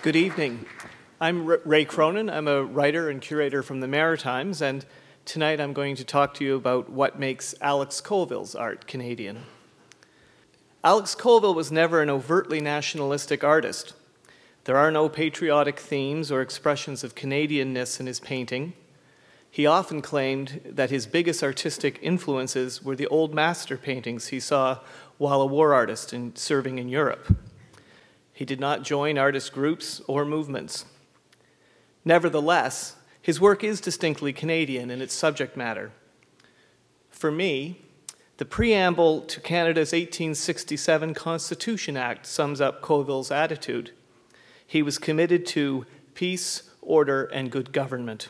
Good evening. I'm Ray Cronin. I'm a writer and curator from the Maritimes, and tonight I'm going to talk to you about what makes Alex Colville's art Canadian. Alex Colville was never an overtly nationalistic artist. There are no patriotic themes or expressions of Canadianness in his painting. He often claimed that his biggest artistic influences were the old master paintings he saw while a war artist and serving in Europe. He did not join artist groups or movements. Nevertheless, his work is distinctly Canadian in its subject matter. For me, the preamble to Canada's 1867 Constitution Act sums up Colville's attitude. He was committed to peace, order, and good government.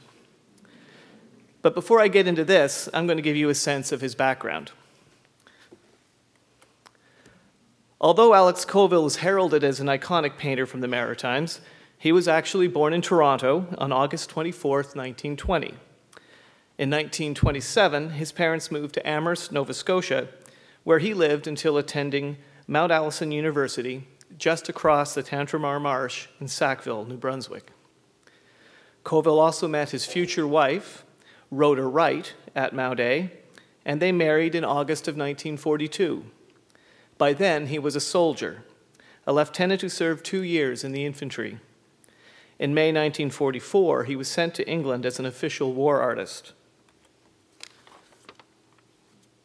But before I get into this, I'm going to give you a sense of his background. Although Alex Colville is heralded as an iconic painter from the Maritimes, he was actually born in Toronto on August 24, 1920. In 1927, his parents moved to Amherst, Nova Scotia, where he lived until attending Mount Allison University, just across the Tantramar Marsh in Sackville, New Brunswick. Colville also met his future wife, Rhoda Wright, at Mount A, and they married in August of 1942. By then, he was a soldier, a lieutenant who served two years in the infantry. In May 1944, he was sent to England as an official war artist.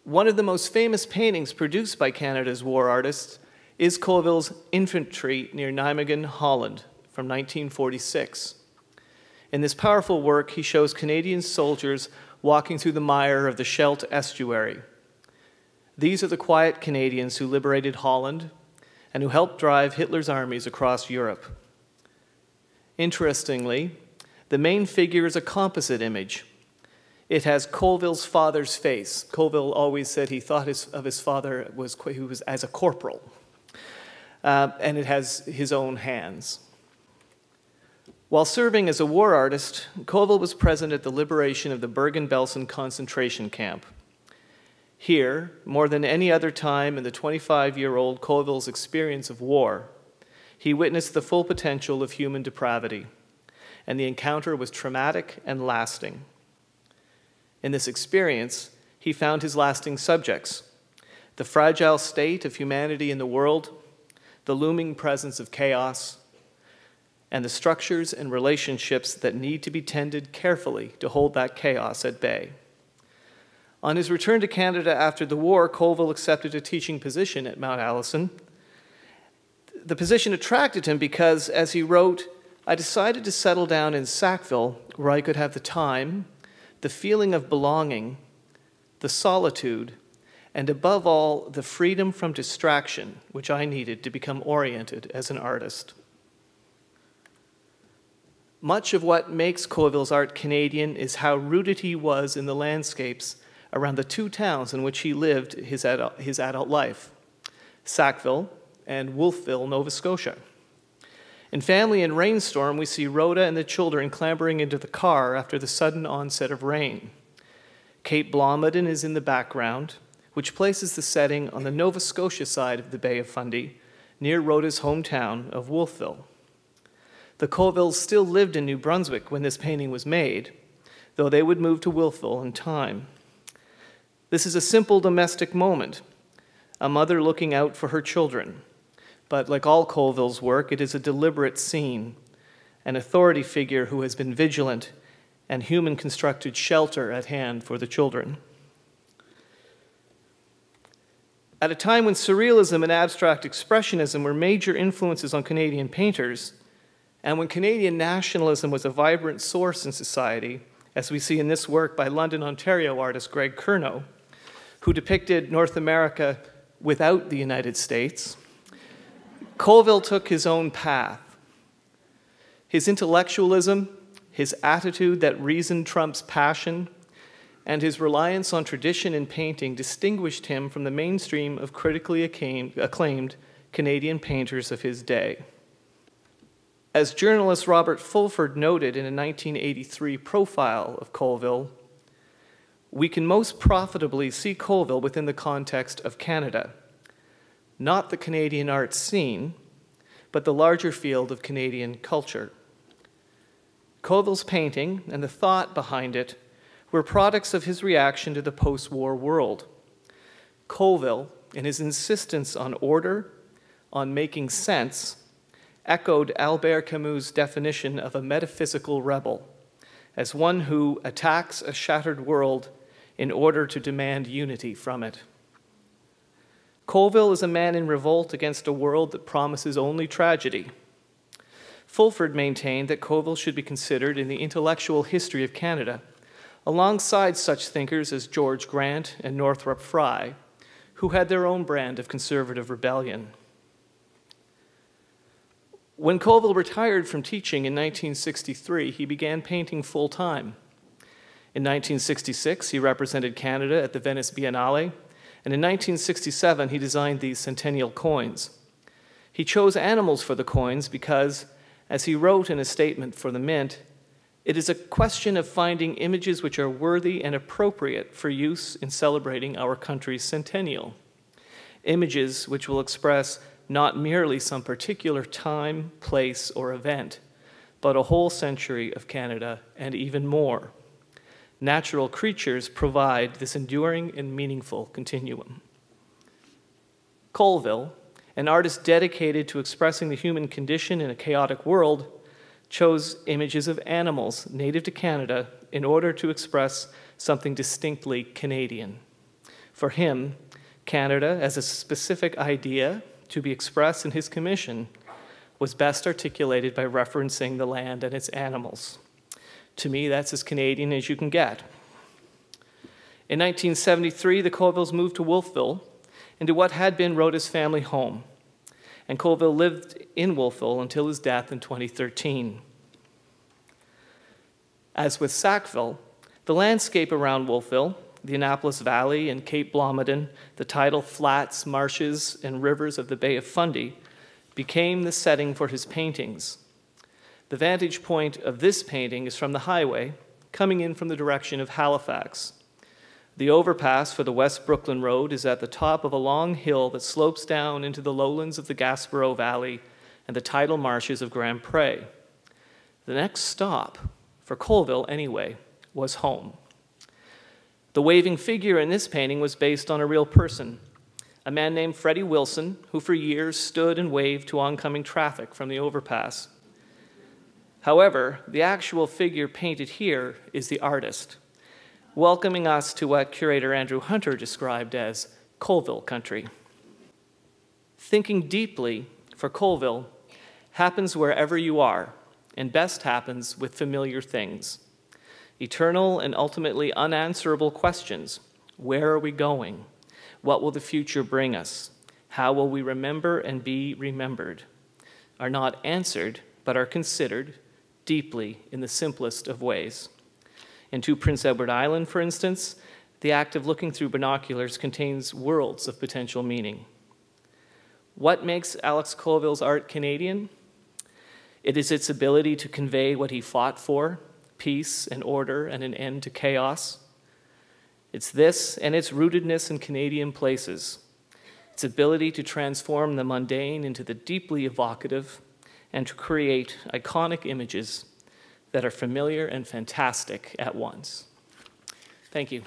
One of the most famous paintings produced by Canada's war artists is Colville's Infantry near Nijmegen, Holland, from 1946. In this powerful work, he shows Canadian soldiers walking through the mire of the Scheldt estuary. These are the quiet Canadians who liberated Holland and who helped drive Hitler's armies across Europe. Interestingly, the main figure is a composite image. It has Colville's father's face. Colville always said he thought his, of his father was, was as a corporal. Uh, and it has his own hands. While serving as a war artist, Colville was present at the liberation of the Bergen-Belsen concentration camp. Here, more than any other time in the 25 year old Colville's experience of war, he witnessed the full potential of human depravity, and the encounter was traumatic and lasting. In this experience, he found his lasting subjects the fragile state of humanity in the world, the looming presence of chaos, and the structures and relationships that need to be tended carefully to hold that chaos at bay. On his return to Canada after the war, Colville accepted a teaching position at Mount Allison. The position attracted him because, as he wrote, I decided to settle down in Sackville where I could have the time, the feeling of belonging, the solitude, and above all, the freedom from distraction which I needed to become oriented as an artist. Much of what makes Colville's art Canadian is how rooted he was in the landscapes around the two towns in which he lived his adult, his adult life Sackville and Wolfville, Nova Scotia. In Family and Rainstorm, we see Rhoda and the children clambering into the car after the sudden onset of rain. Cape Blomidon is in the background, which places the setting on the Nova Scotia side of the Bay of Fundy, near Rhoda's hometown of Wolfville. The Colvilles still lived in New Brunswick when this painting was made, though they would move to Wolfville in time. This is a simple domestic moment, a mother looking out for her children. But like all Colville's work, it is a deliberate scene, an authority figure who has been vigilant and human constructed shelter at hand for the children. At a time when surrealism and abstract expressionism were major influences on Canadian painters, and when Canadian nationalism was a vibrant source in society, as we see in this work by London, Ontario artist Greg Curnoe, who depicted North America without the United States, Colville took his own path. His intellectualism, his attitude that reason trumps passion, and his reliance on tradition in painting distinguished him from the mainstream of critically acclaimed Canadian painters of his day. As journalist Robert Fulford noted in a 1983 profile of Colville, we can most profitably see Colville within the context of Canada. Not the Canadian art scene, but the larger field of Canadian culture. Colville's painting and the thought behind it were products of his reaction to the post war world. Colville, in his insistence on order, on making sense, echoed Albert Camus' definition of a metaphysical rebel as one who attacks a shattered world in order to demand unity from it. Colville is a man in revolt against a world that promises only tragedy Fulford maintained that Colville should be considered in the intellectual history of Canada, alongside such thinkers as George Grant and Northrop Frye, who had their own brand of conservative rebellion. When Colville retired from teaching in 1963, he began painting full time. In 1966, he represented Canada at the Venice Biennale, and in 1967, he designed these centennial coins. He chose animals for the coins because as he wrote in a statement for the Mint, it is a question of finding images which are worthy and appropriate for use in celebrating our country's centennial. Images which will express not merely some particular time, place, or event, but a whole century of Canada and even more. Natural creatures provide this enduring and meaningful continuum. Colville, an artist dedicated to expressing the human condition in a chaotic world, chose images of animals native to Canada in order to express something distinctly Canadian. For him, Canada, as a specific idea to be expressed in his commission, was best articulated by referencing the land and its animals. To me, that's as Canadian as you can get. In 1973, the Colvilles moved to Wolfville into what had been Rhoda's family home, and Colville lived in Wolfville until his death in 2013. As with Sackville, the landscape around Wolfville, the Annapolis Valley and Cape Blomidon, the tidal flats, marshes, and rivers of the Bay of Fundy, became the setting for his paintings. The vantage point of this painting is from the highway, coming in from the direction of Halifax. The overpass for the West Brooklyn Road is at the top of a long hill that slopes down into the lowlands of the Gaspereau Valley and the tidal marshes of Grand Pre. The next stop, for Colville anyway, was home. The waving figure in this painting was based on a real person, a man named Freddie Wilson, who for years stood and waved to oncoming traffic from the overpass. However, the actual figure painted here is the artist welcoming us to what curator Andrew Hunter described as Colville country. Thinking deeply for Colville happens wherever you are, and best happens with familiar things. Eternal and ultimately unanswerable questions Where are we going? What will the future bring us? How will we remember and be remembered? Are not answered, but are considered deeply in the simplest of ways. And to Prince Edward Island, for instance, the act of looking through binoculars contains worlds of potential meaning. What makes Alex Colville's art Canadian? It is its ability to convey what he fought for peace and order and an end to chaos. It's this and its rootedness in Canadian places, its ability to transform the mundane into the deeply evocative and to create iconic images that are familiar and fantastic at once. Thank you.